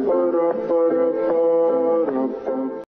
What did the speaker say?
para